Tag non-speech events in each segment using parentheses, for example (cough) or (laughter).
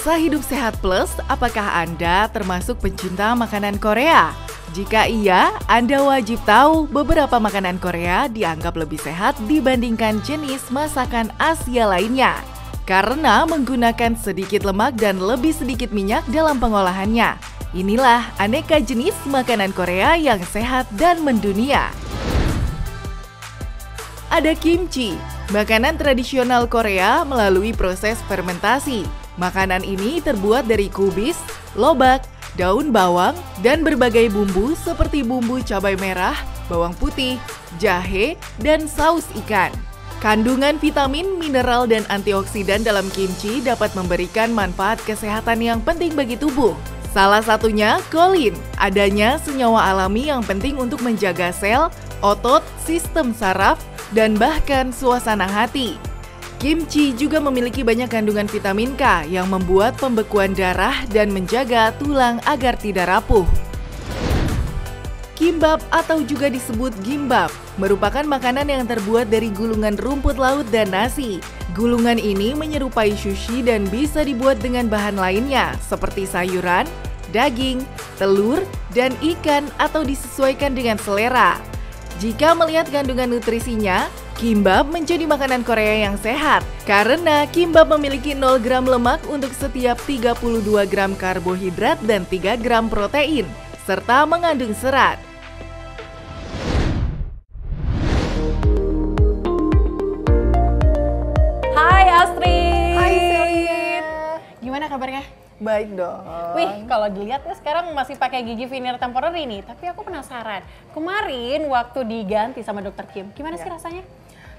Pemirsa Hidup Sehat Plus, apakah Anda termasuk pencinta makanan Korea? Jika iya, Anda wajib tahu beberapa makanan Korea dianggap lebih sehat dibandingkan jenis masakan Asia lainnya. Karena menggunakan sedikit lemak dan lebih sedikit minyak dalam pengolahannya. Inilah aneka jenis makanan Korea yang sehat dan mendunia. Ada kimchi, makanan tradisional Korea melalui proses fermentasi. Makanan ini terbuat dari kubis, lobak, daun bawang, dan berbagai bumbu seperti bumbu cabai merah, bawang putih, jahe, dan saus ikan. Kandungan vitamin, mineral, dan antioksidan dalam kimchi dapat memberikan manfaat kesehatan yang penting bagi tubuh. Salah satunya kolin, adanya senyawa alami yang penting untuk menjaga sel, otot, sistem saraf, dan bahkan suasana hati. Kimchi juga memiliki banyak kandungan vitamin K yang membuat pembekuan darah dan menjaga tulang agar tidak rapuh. Kimbap atau juga disebut gimbap merupakan makanan yang terbuat dari gulungan rumput laut dan nasi. Gulungan ini menyerupai sushi dan bisa dibuat dengan bahan lainnya seperti sayuran, daging, telur, dan ikan atau disesuaikan dengan selera. Jika melihat kandungan nutrisinya, Kimbap menjadi makanan Korea yang sehat karena kimbap memiliki 0 gram lemak untuk setiap 32 gram karbohidrat dan 3 gram protein, serta mengandung serat. Hai Astrid. Hai. Gimana kabarnya? Baik dong. Wih, kalau dilihat ya sekarang masih pakai gigi veneer temporary nih. Tapi aku penasaran. Kemarin waktu diganti sama dokter Kim, gimana sih Ya. rasanya?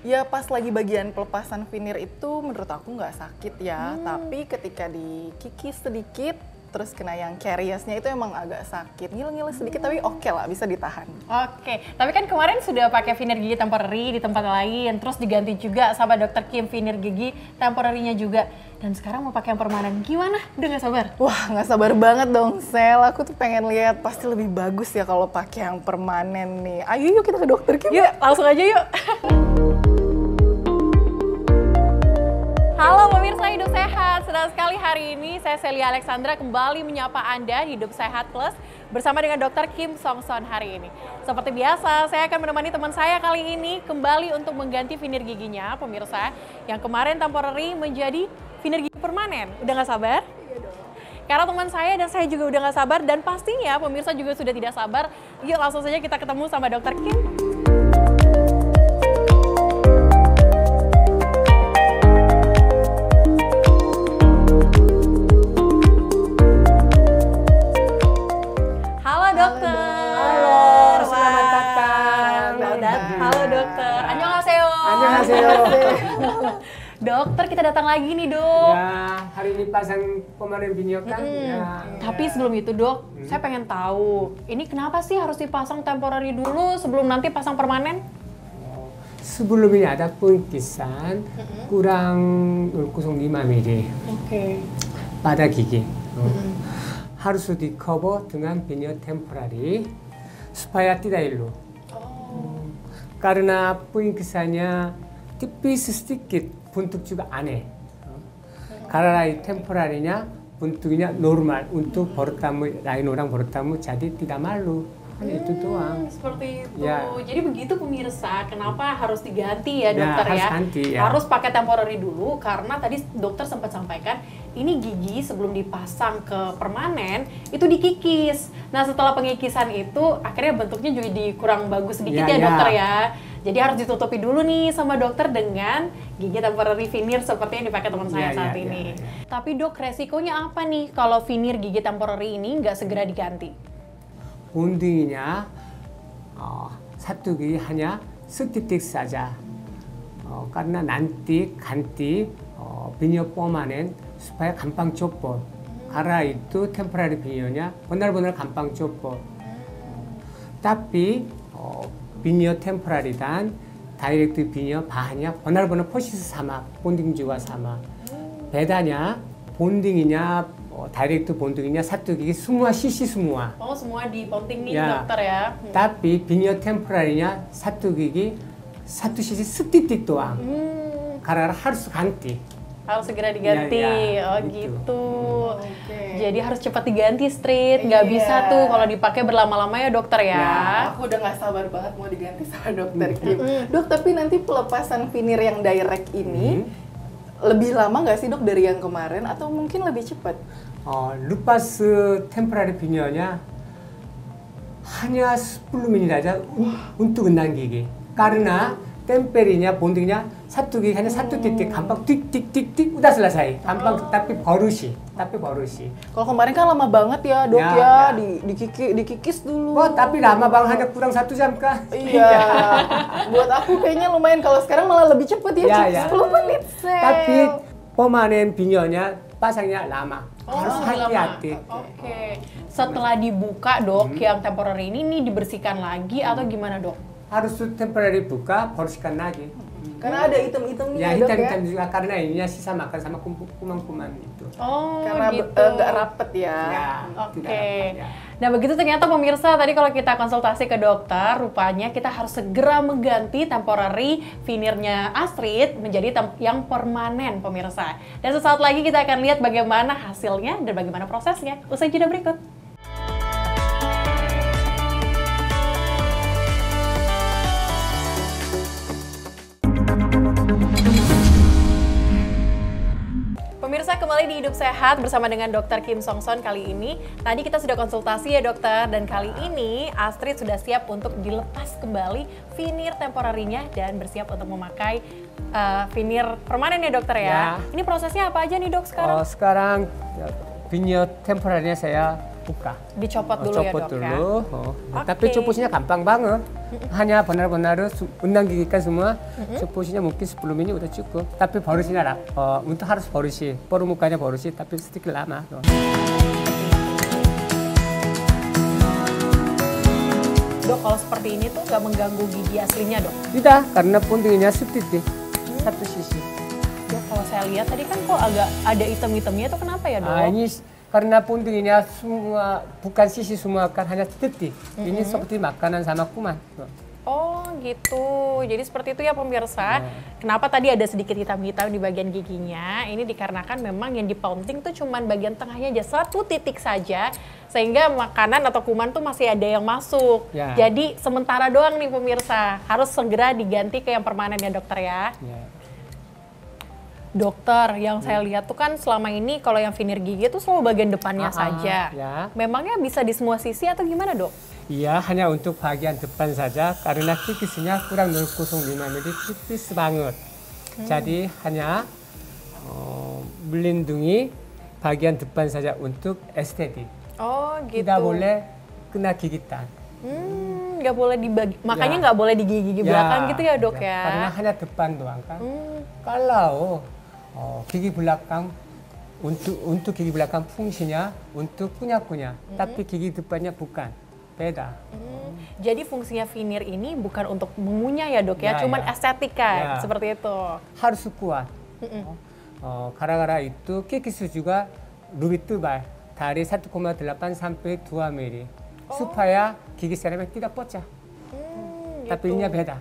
Ya pas lagi bagian pelepasan veneer itu menurut aku nggak sakit ya. Hmm. Tapi ketika dikikis sedikit, terus kena yang cariesnya itu emang agak sakit. Ngil-ngil sedikit tapi oke lah bisa ditahan. Oke, tapi kan kemarin sudah pakai veneer gigi temporary di tempat lain, terus diganti juga sama dokter Kim veneer gigi temporary-nya juga. Dan sekarang mau pakai yang permanen. Gimana? Udah gak sabar? Wah nggak sabar banget dong Sel. Aku tuh pengen lihat pasti lebih bagus ya kalau pakai yang permanen nih. Ayo yuk kita ke dokter Kim. Yuk, langsung aja yuk. (laughs) Halo pemirsa Hidup Sehat, senang sekali hari ini saya Celia Alexandra kembali menyapa Anda di Hidup Sehat Plus bersama dengan Dr. Kim Song Son hari ini. Seperti biasa, saya akan menemani teman saya kali ini kembali untuk mengganti veneer giginya, pemirsa, yang kemarin temporary menjadi veneer gigi permanen. Udah nggak sabar? Karena teman saya dan saya juga udah nggak sabar dan pastinya pemirsa juga sudah tidak sabar. Yuk langsung saja kita ketemu sama Dr. Kim. Dokter. Halo, datang. Selamat datang. Halo dokter. Annyeonghaseyo. Annyeonghaseyo. (laughs) dokter kita datang lagi nih dok. Ya, hari ini pasang pemanen binyo kan? Hmm, Ya. Tapi sebelum itu dok, saya pengen tahu, ini kenapa sih harus dipasang temporary dulu sebelum nanti pasang permanen? Sebelumnya ada pengkisan kurang 0,5 mm Oke. pada gigi. 하루수 디커버 등한 비니어 템포라리. 스파야 띠다일로. 까르나 뿌잉크사냐 띠피스 스티킷 분뚝주가 안에. 가라라이 템포라리냐 분뚝이냐 노르말 운뚝 버릇다무 라이노랑 버릇다무 자디 띠다말루. Malu. Hanya itu doang. Seperti itu. Ya. Jadi begitu pemirsa, kenapa harus diganti ya Ya, dokter ya? harus ganti, ya. Harus pakai temporary dulu karena tadi dokter sempat sampaikan ini gigi sebelum dipasang ke permanen itu dikikis. Nah setelah pengikisan itu akhirnya bentuknya juga dikurang bagus sedikit ya, Ya, ya. dokter ya. Jadi harus ditutupi dulu nih sama dokter dengan gigi temporary veneer seperti yang dipakai teman saya Ya, saat ya, ini. ya, ya. Tapi dok resikonya apa nih kalau veneer gigi temporary ini nggak segera diganti? 본딩이냐 어, 사뚜기 하냐 스티틱 사자. 어, 까나 난띠 간띠 어, 비녀 뽀마낸 수파의 감빵 쪽볼 가라이뚜 템프라리 비녀냐 보날보날 감빵 쪽볼 따삐 어, 비녀 템프라리단 다이렉트 비녀 바하냐 보날보날 포시스 사막 본딩주와 사막 배다냐 본딩이냐 oh, itu bontingnya satu gigi semua sisi semua. Oh semua di dibontingin ya. dokter ya. Hmm. Tapi binio temporarinya satu gigi satu sisi setitik doang. Hmm. Karena harus ganti. Harus segera diganti. Ya, ya, oh gitu. gitu. Okay. Jadi harus cepat diganti street, Gak yeah. bisa tuh kalau dipakai berlama-lama ya dokter ya. ya. Aku udah gak sabar banget mau diganti sama dokter Kim. Mm. Dok tapi nanti pelepasan finir yang direct ini. Mm lebih lama nggak sih dok dari yang kemarin atau mungkin lebih cepat? 어, 루파스 템포라리 비녀냐 하냐 10분이 나자 운뚝 은난기기 까르나 템페리냐 본딩냐 사투기 하냐 사투띠띠 감방 띡띡띡띡 우다슬라사이 감방 tapi 버릇이 tapi 버릇이 Kalau kemarin kan lama banget ya dok Ya, ya, ya. di dikiki, dikikis dulu. 뭐 tapi lama bang hanya kurang satu jam kah Iya, (laughs) buat aku kayaknya lumayan. Kalau sekarang malah lebih cepet ya, Ya, cuma ya. 10 menit sel. tapi pemanen bi녀냐 pasangnya lama harus lebih lama. hati-hati Oke. Setelah dibuka dok, yang temporary ini nih dibersihkan lagi atau gimana dok? harus temporary buka 버릇kan lagi Karena ada item-itemnya ya dok ya. hitam-hitam juga karena ininya sisa makan sama kumpul- kuman-kuman gitu Oh Karena gitu. eh, nggak rapet ya. Ya, Oke. ya. Nah begitu ternyata pemirsa tadi kalau kita konsultasi ke dokter, rupanya kita harus segera mengganti temporary vinirnya Astrid menjadi yang permanen pemirsa. Dan sesaat lagi kita akan lihat bagaimana hasilnya dan bagaimana prosesnya. Usai jeda berikut. pemirsa kembali di Hidup Sehat bersama dengan dokter Kim Song Son kali ini. Tadi kita sudah konsultasi ya dokter dan kali ini Astrid sudah siap untuk dilepas kembali finir temporarinya dan bersiap untuk memakai eh, uh, finir permanen ya dokter ya. ya. Ini prosesnya apa aja nih dok sekarang? Oh, sekarang ya, finir temporarinya saya dibuka. Dicopot oh, dulu ya, Copot ya dok dulu. ya? Oh. oh. Okay. Tapi cupusnya gampang banget. Hanya benar-benar undang gigi kan semua. Cupusnya mungkin 10 menit udah cukup. Tapi borosnya uh, oh, untuk harus borosi. Permukaannya borosi tapi sedikit lama. Tuh. Dok kalau seperti ini tuh nggak mengganggu gigi aslinya dok? Tidak, karena puntingnya sedikit hmm. satu sisi. Dok kalau saya lihat tadi kan kok agak ada item-itemnya itu kenapa ya dok? Ah, ini karena puntingnya semua bukan sisi semua kan hanya titik. Ini seperti makanan sama kuman. Oh gitu, jadi seperti itu ya pemirsa. Kenapa tadi ada sedikit hitam-hitam di bagian giginya? Ini dikarenakan memang yang dipounting tuh cuman bagian tengahnya aja satu titik saja, sehingga makanan atau kuman tuh masih ada yang masuk. Ya. Jadi sementara doang nih pemirsa, harus segera diganti ke yang permanen ya dokter ya. Ya. Dokter, yang saya lihat tuh kan selama ini kalau yang finir gigi tuh selalu bagian depannya ah, saja. ya. Memangnya bisa di semua sisi atau gimana dok? Iya, hanya untuk bagian depan saja karena kikisnya kurang 0,05 mm tipis banget. Jadi hanya 어, melindungi bagian depan saja untuk estetik. Oh gitu. Tidak boleh kena gigitan. Hmm, nggak boleh dibagi. Makanya Ya. nggak boleh di gigi-gigi belakang gitu ya dok ya. Karena hanya depan doang kan. Hmm, Kalau 어, gigi belakang untuk untuk gigi belakang fungsinya untuk kunyah-kunyah, tapi gigi depannya bukan. Beda. hmm. Jadi fungsinya veneer ini bukan untuk mengunyah ya dok ya, Ya, cuman ya. estetika Ya. seperti itu. harus kuat. 어, gara-gara itu kikis juga lebih tebal dari 1,8 sampai 2 mm supaya gigi seramik tidak pecah. Hmm, Tapi gitu. ini beda.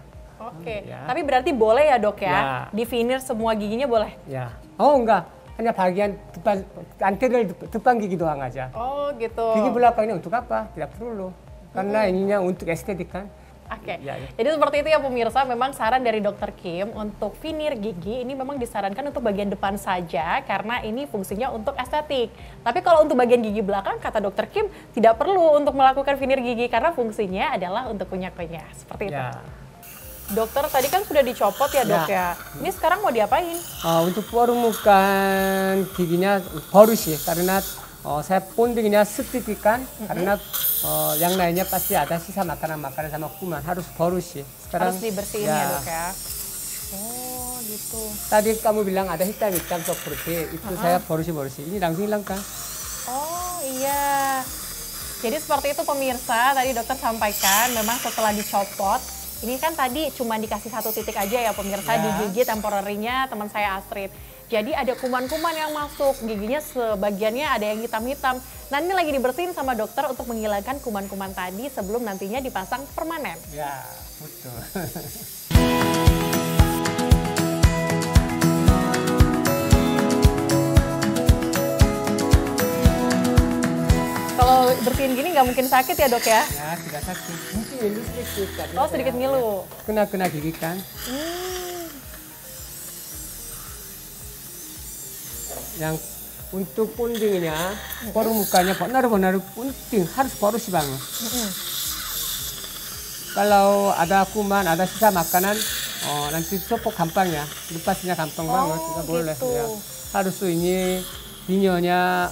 Oke, Ya. tapi berarti boleh ya dok ya, Ya. di veneer semua giginya boleh. Ya. Oh enggak, hanya bagian depan anterior depan gigi doang aja. Oh gitu. Gigi belakangnya untuk apa? Tidak perlu. Karena ininya untuk estetik kan. Oke, Ya, ya. jadi seperti itu ya pemirsa. Memang saran dari Dokter Kim untuk veneer gigi ini memang disarankan untuk bagian depan saja karena ini fungsinya untuk estetik. Tapi kalau untuk bagian gigi belakang, kata Dokter Kim tidak perlu untuk melakukan veneer gigi karena fungsinya adalah untuk kunyah-kunyah seperti itu. Dokter tadi kan sudah dicopot ya dok ya. ya. Ini sekarang mau diapain? Uh, untuk permukaan giginya baru ya, karena uh, saya pun giginya setitikan mm -hmm. karena uh, yang lainnya pasti ada sisa makanan makanan sama kuman harus baru sih. Ya. Sekarang harus dibersihin ya, ya dok ya. Oh gitu. Tadi kamu bilang ada hitam-hitam seperti itu uh -huh. saya borusi-borusi. Ini langsung hilang kan? Oh iya. Jadi seperti itu pemirsa, tadi dokter sampaikan memang setelah dicopot ini kan tadi cuma dikasih satu titik aja ya pemirsa ya. di gigi temporernya teman saya Astrid. Jadi ada kuman-kuman yang masuk, giginya sebagiannya ada yang hitam-hitam. Nah ini lagi dibersihin sama dokter untuk menghilangkan kuman-kuman tadi sebelum nantinya dipasang permanen. Ya, betul. Kalau bersihin gini nggak mungkin sakit ya dok ya? Ya, tidak sakit. Ngilu sedikit. Oh sedikit ngilu. Kena gigi kan. Hmm. Yang untuk pundingnya, permukaannya benar-benar penting harus porsi banget. Kalau ada kuman, ada sisa makanan, oh, nanti copot gampang ya. Lepasnya gampang Oh, banget. Tidak boleh. gitu. Ya. Harus ini binyanya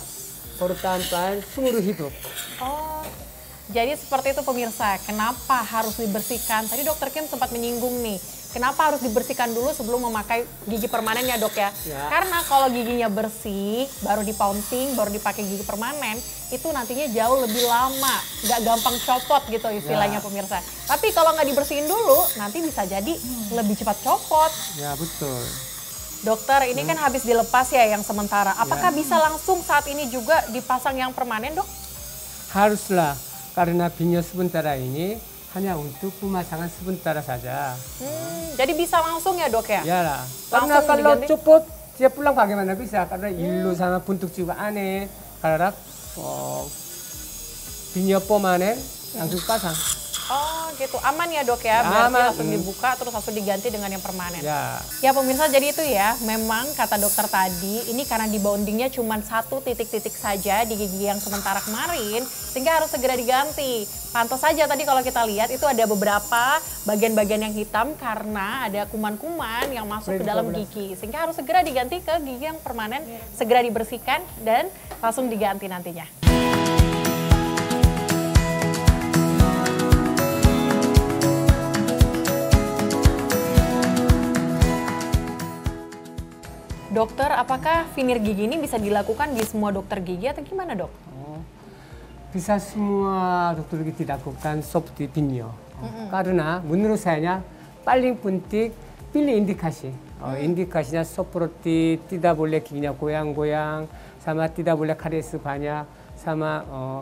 bertahan seluruh hidup. Oh, jadi seperti itu pemirsa. Kenapa harus dibersihkan? Tadi dokter Kim sempat menyinggung nih. Kenapa harus dibersihkan dulu sebelum memakai gigi permanen ya dok ya? Ya. Karena kalau giginya bersih, baru dipounting, baru dipakai gigi permanen, itu nantinya jauh lebih lama, nggak gampang copot gitu istilahnya Ya. pemirsa. Tapi kalau nggak dibersihin dulu, nanti bisa jadi lebih cepat copot. Ya betul. Dokter, ini kan habis dilepas ya yang sementara. Apakah Ya. bisa langsung saat ini juga dipasang yang permanen dok? Haruslah karena binyo sementara ini hanya untuk pemasangan sementara saja. Hmm, jadi bisa langsung ya dok ya? Ya lah. Karena kalau diganti? copot dia pulang bagaimana bisa? Karena ilu sama bentuk juga aneh. Karena oh, binyo pemanen langsung pasang. Oh gitu, aman ya dok ya? Berarti Aman, langsung hmm. dibuka terus langsung diganti dengan yang permanen. Ya. Ya pemirsa jadi itu ya, memang kata dokter tadi ini karena di bondingnya cuma satu titik-titik saja di gigi yang sementara kemarin sehingga harus segera diganti. Pantas saja tadi kalau kita lihat itu ada beberapa bagian-bagian yang hitam karena ada kuman-kuman yang masuk ke dalam gigi sehingga harus segera diganti ke gigi yang permanen, segera dibersihkan dan langsung diganti nantinya. Dokter, apakah veneer gigi ini bisa dilakukan di semua dokter gigi atau gimana dok? Oh, bisa semua dokter gigi dilakukan seperti binyo. Oh, Karena menurut saya paling penting pilih indikasi. Oh, indikasinya seperti tidak boleh giginya goyang-goyang, sama tidak boleh karies banyak, sama oh,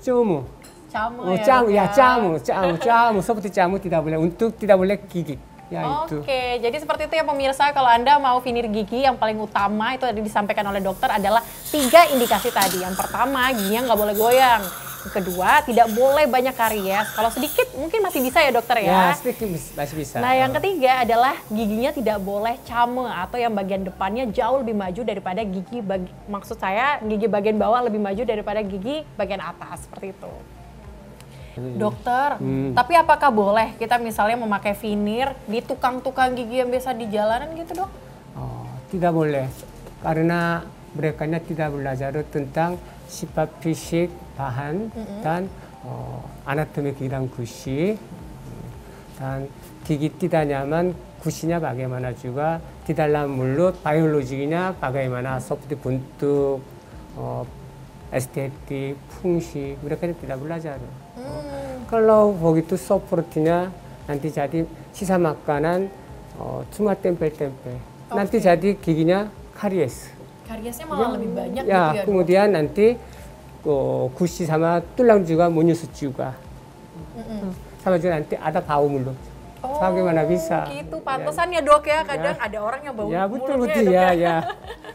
jamu. Camu Oh, ya, jamu, dok ya jamu, jamu, (laughs) jamu seperti jamu tidak boleh untuk tidak boleh gigi. Ya. Oke, jadi seperti itu ya pemirsa. Kalau Anda mau veneer gigi yang paling utama itu tadi disampaikan oleh dokter adalah tiga indikasi tadi. Yang pertama, giginya nggak boleh goyang. Yang kedua, tidak boleh banyak karies. Kalau sedikit mungkin masih bisa ya dokter ya. Ya, sedikit masih bisa. Nah, yang ketiga adalah giginya tidak boleh came atau yang bagian depannya jauh lebih maju daripada gigi bagi, maksud saya gigi bagian bawah lebih maju daripada gigi bagian atas seperti itu. Hmm. Dokter, hmm. tapi apakah boleh kita misalnya memakai vinir di tukang-tukang gigi yang biasa di jalanan gitu dok? Oh, tidak boleh. Karena mereka tidak belajar tentang sifat fisik, bahan, -hmm. dan oh, anatomi dan gusi. Dan gigi tidak nyaman gusinya bagaimana juga. Di dalam mulut biologinya bagaimana seperti bentuk, oh, estetik, fungsi. Mereka tidak belajar kalau begitu sepertinya nanti jadi sisa makanan oh, cuma tempel-tempel nanti jadi giginya karies Kariesnya malah lebih banyak ya, gitu ya, Dok? kemudian nanti oh, gusi sama tulang juga menyusut juga. Sama juga nanti ada bau mulut. Oh, Bagaimana bisa? Gitu, pantesan ya, Dok ya. Kadang ada orang yang bau Ya betul mulutnya betul Dok ya ya. (laughs)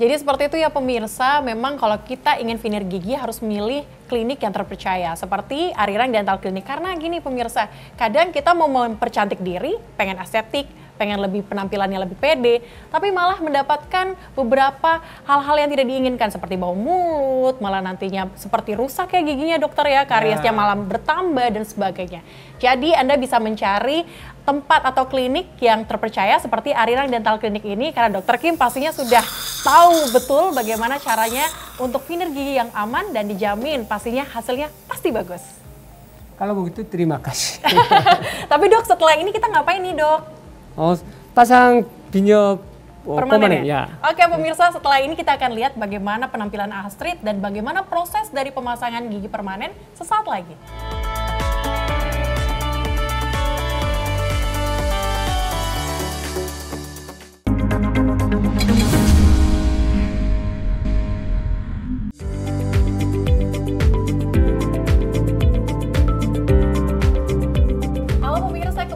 Jadi seperti itu ya pemirsa, memang kalau kita ingin veneer gigi harus milih klinik yang terpercaya seperti Arirang Dental Clinic. Karena gini pemirsa, kadang kita mau mempercantik diri, pengen estetik, pengen lebih penampilannya lebih pede, tapi malah mendapatkan beberapa hal-hal yang tidak diinginkan seperti bau mulut, malah nantinya seperti rusak ya giginya dokter ya, kariesnya Ya. malah bertambah dan sebagainya. Jadi Anda bisa mencari tempat atau klinik yang terpercaya seperti Arirang Dental Clinic ini karena Dokter Kim pastinya sudah tahu betul bagaimana caranya untuk veneer gigi yang aman dan dijamin pastinya hasilnya pasti bagus. Kalau begitu terima kasih. (laughs) Tapi dok setelah ini kita ngapain nih dok? Oh, pasang binyo oh, Permanen permanen, ya? Oke pemirsa setelah ini kita akan lihat bagaimana penampilan Astrid dan bagaimana proses dari pemasangan gigi permanen sesaat lagi.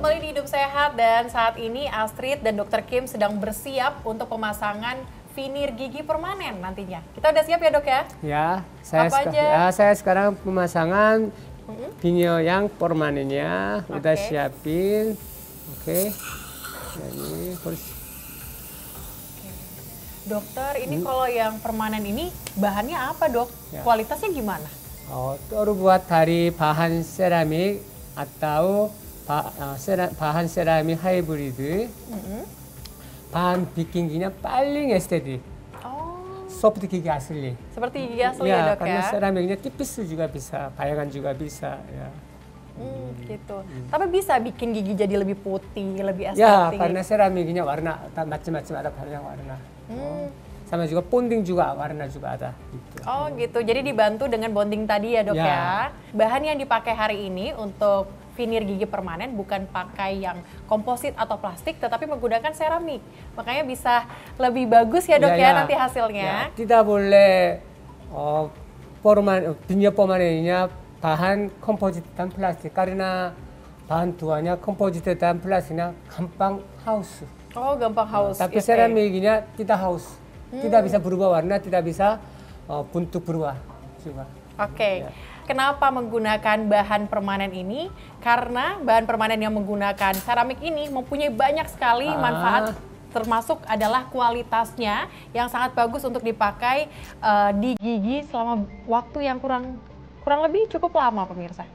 Kembali di Hidup Sehat dan saat ini Astrid dan Dr. Kim sedang bersiap untuk pemasangan veneer gigi permanen nantinya. Kita udah siap ya dok ya? Ya, saya Apa aja? ya, saya sekarang pemasangan pinyo yang permanennya udah Oke. siapin. Oke. Ini terus Dokter, ini kalau yang permanen ini bahannya apa dok? Ya. Kualitasnya gimana? 어, terbuat dari bahan seramik atau 바, 아, 세라, bahan seramik hybrid. bahan bikin giginya paling estetik. Oh, soft gigi asli. seperti gigi asli ya, dok karena ya? seramiknya tipis juga bisa, bayangan juga bisa. Ya, Hmm, gitu. Tapi bisa bikin gigi jadi lebih putih, lebih ya estetik. karena seramiknya warna tak macam-macam ada banyak warna. Hmm. Sama juga ponding juga warna juga ada. Gitu. Oh gitu, jadi dibantu dengan bonding tadi ya dok ya. Ya. Bahan yang dipakai hari ini untuk veneer gigi permanen bukan pakai yang komposit atau plastik tetapi menggunakan seramik. Makanya bisa lebih bagus ya dok iya, ya, ya, ya. nanti hasilnya. Ya, tidak boleh oh, perman, veneer permanennya bahan komposit dan plastik karena bahan tuanya komposit dan plastiknya gampang haus. Oh gampang ya, haus. Tapi iya, iya. okay. seramiknya tidak haus, hmm. tidak bisa berubah warna, tidak bisa uh, bentuk berubah juga. Oke. Okay. Ya. Kenapa menggunakan bahan permanen ini? Karena bahan permanen yang menggunakan seramik ini mempunyai banyak sekali Ah. manfaat termasuk adalah kualitasnya yang sangat bagus untuk dipakai eh, di gigi selama waktu yang kurang kurang lebih cukup lama pemirsa.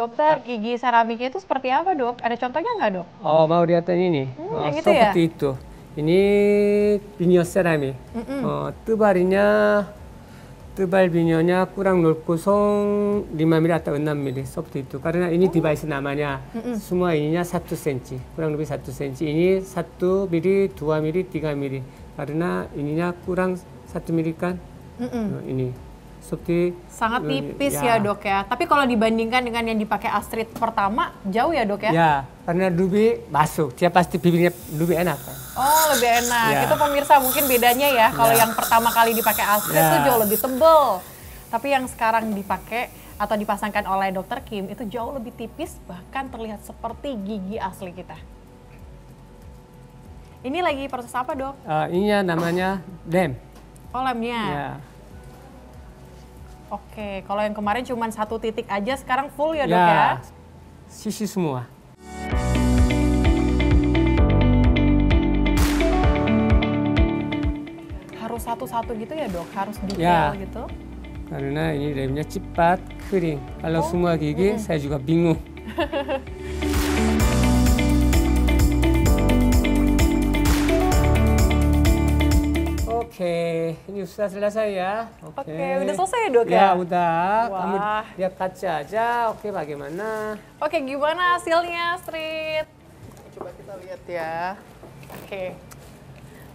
dokter gigi seramiknya itu seperti apa dok? Ada contohnya nggak dok? Oh mau lihat ini, hmm, oh, gitu seperti ya? itu. Ini binyo seramik. Mm -mm. Oh, tebalnya tebal binionya kurang 0,5 mili atau 6 mili seperti itu. Karena ini oh. device namanya mm -mm. semua ininya 1 cm kurang lebih 1 cm. Ini 1 mili, 2 mili, 3 mili. Karena ininya kurang 1 mili kan mm -mm. Oh, ini seperti Sangat ini, tipis ya. dok ya. Tapi kalau dibandingkan dengan yang dipakai Astrid pertama, jauh ya dok ya? Ya, karena Ruby masuk, dia pasti bibirnya lebih enak kan. Oh lebih enak. Ya. Itu pemirsa mungkin bedanya ya. Kalau Ya. yang pertama kali dipakai Astrid Ya. itu jauh lebih tebel. Tapi yang sekarang dipakai atau dipasangkan oleh Dokter Kim itu jauh lebih tipis bahkan terlihat seperti gigi asli kita. Ini lagi proses apa dok? 아, ininya namanya lem. Oh lemnya. Ya. Oke, kalau yang kemarin cuma satu titik aja, sekarang full ya dok ya? sisi semua. Harus satu-satu gitu ya dok? Harus Ya. detail gitu? Karena ini lemnya cepat kering. Kalau semua gigi saya juga bingung. (laughs) Oke, ini sudah selesai ya. Oke, udah selesai ya, Dok, ya? Ya, udah. Kamu Wah. lihat kaca aja. Oke, bagaimana? Oke, gimana hasilnya Street? Coba kita lihat ya. Oke,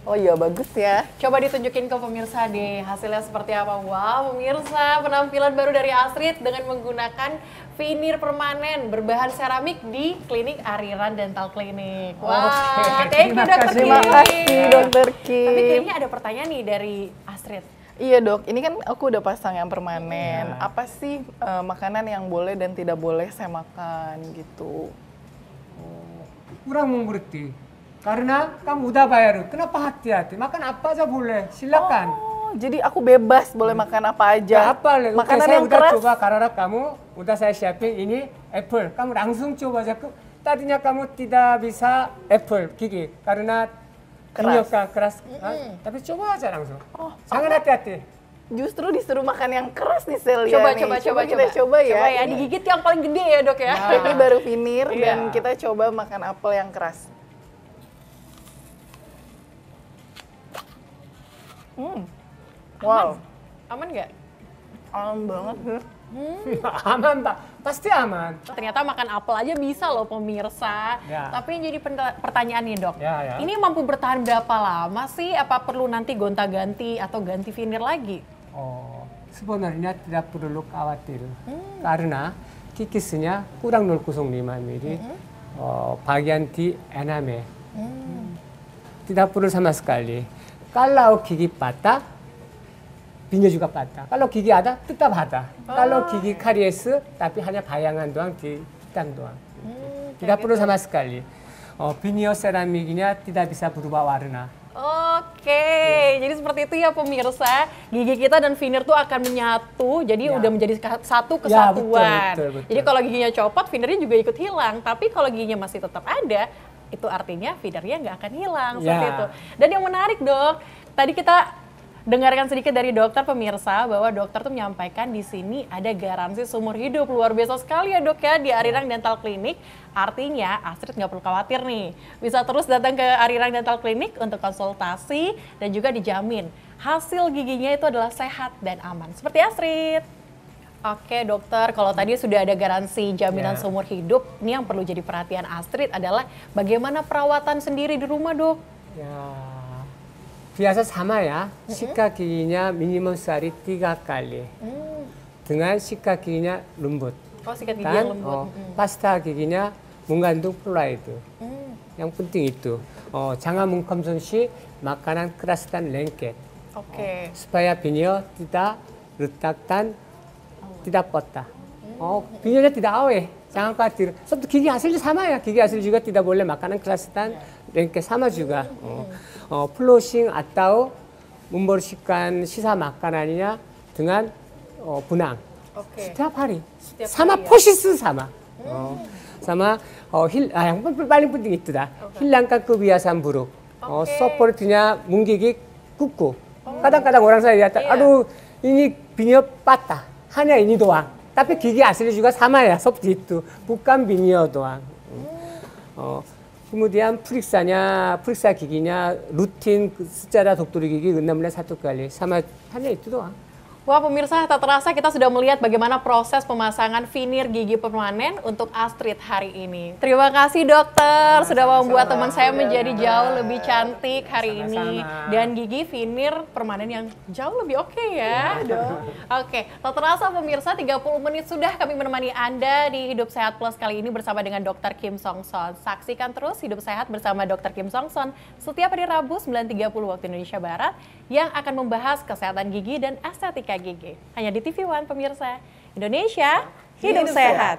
Oh iya bagus ya. coba ditunjukin ke pemirsa deh hasilnya seperti apa. Wow, pemirsa penampilan baru dari Astrid dengan menggunakan veneer permanen berbahan seramik di klinik Ariran Dental Clinic. Wah, Oke, thank you terima Dokter kasih. Terima Kim. kasih Dokter Kim. Tapi kayaknya ada pertanyaan nih dari Astrid. Iya dok, ini kan aku udah pasang yang permanen. Iya. Apa sih eh, makanan yang boleh dan tidak boleh saya makan gitu? kurang mengerti. Karena kamu udah bayar. Kenapa hati-hati? Makan apa aja boleh. Silakan. Oh, jadi aku bebas boleh makan apa aja. Ya apa Oke, Makanan saya yang udah keras. coba karena kamu udah saya siapin ini apple. Kamu langsung coba aja. Tadinya kamu tidak bisa apple gigi karena Keras. keras. keras. Ah, Tapi coba aja langsung. Oh, Jangan hati-hati. Justru disuruh makan yang keras nih Celia Coba, nih. coba, coba, kita coba, ya. Coba ya, Ini- digigit yang paling gede ya dok ya. Ini baru finir (laughs) Iya. dan kita coba makan apel yang keras. Hmm. Wow, Aman nggak? aman banget sih. (laughs) aman pak, pasti aman. Ternyata makan apel aja bisa loh pemirsa. Ya. Tapi yang jadi pertanyaan nih dok, Ya, ya. ini mampu bertahan berapa lama sih? Apa perlu nanti gonta-ganti atau ganti veneer lagi? oh, sebenarnya tidak perlu khawatir karena kikisnya kurang 0,05 mm oh, bagian di enamel tidak perlu sama sekali kalau gigi patah binya juga patah kalau gigi ada tetap ada kalau gigi karies tapi hanya bayangan doang di hitam doang tidak perlu sama sekali oh, 비니어 세라믹이냐 tidak bisa berubah warna Oke, jadi seperti itu ya pemirsa. Gigi kita dan veneer tuh akan menyatu, jadi Ya. udah menjadi ka- satu Ya, kesatuan. betul, betul, betul. Jadi kalau giginya copot, veneernya juga ikut hilang. Tapi kalau giginya masih tetap ada, itu artinya veneernya nggak akan hilang seperti Ya. itu. Dan yang menarik dok, tadi kita dengarkan sedikit dari dokter pemirsa bahwa dokter tuh menyampaikan di sini ada garansi seumur hidup luar biasa sekali ya dok ya di Arirang Dental Clinic. Artinya Astrid nggak perlu khawatir nih, bisa terus datang ke Arirang Dental Clinic untuk konsultasi dan juga dijamin hasil giginya itu adalah sehat dan aman. Seperti Astrid. Oke dokter, kalau tadi sudah ada garansi jaminan Ya. seumur hidup, ini yang perlu jadi perhatian Astrid adalah bagaimana perawatan sendiri di rumah dok. Ya, biasa sama ya. Sikat giginya minimum sehari tiga kali. Dengan sikat giginya lembut. Oh sikat gigi Dan yang lembut. oh, pasta giginya mengandung fluoride. Yang penting itu. Oh, jangan mengkonsumsi makanan keras dan lengket. Oke. supaya binyol tidak retak dan tidak kota. Oh, pinjolnya tidak awe. Jangan khawatir. Sebab gigi hasilnya sama ya. Gigi hasil juga tidak boleh makanan kelasitan dan ke sama juga. 어, 어 플로싱 atau membersihkan sisa makanannya dengan 어, 분황. Okay. Setiap hari. Setiap sama hari, 포시스 sama. 음. 어, sama 어, 힐, 아, 양반 빨리 뿌딩 있더라. Okay. 힐랑카 급이야산 부룩. 어, okay. 서포트냐 뭉기기 굽고. 까당까당 오랑사이 왔다. 아루 이니 비녀 빠따. Yang paling paling penting itu dah. hilangkan kebiasaan buruk. Oh, Oke. sepertinya menggigit kuku. Kadang-kadang orang saya lihat, Iya. aduh ini binyol patah. Hanya ini doang. Tapi gigi asli juga sama ya, seperti itu. Bukan binyol doang. Oh, kemudian periksanya, periksa giginya rutin secara dokter gigi 6 bulan satu kali. Sama hanya itu doang. Wah pemirsa, tak terasa kita sudah melihat bagaimana proses pemasangan veneer gigi permanen untuk Astrid hari ini. Terima kasih dokter sudah membuat teman saya menjadi jauh lebih cantik hari ini. Sama-sama. Dan gigi veneer permanen yang jauh lebih oke ya. Oke, tak terasa pemirsa 30 menit sudah kami menemani Anda di Hidup Sehat Plus kali ini bersama dengan Dr. Kim Song Son. Saksikan terus Hidup Sehat bersama Dr. Kim Song Son setiap hari Rabu 9.30 waktu Indonesia Barat yang akan membahas kesehatan gigi dan estetika hanya di TV One pemirsa. Indonesia hidup, hidup sehat. sehat.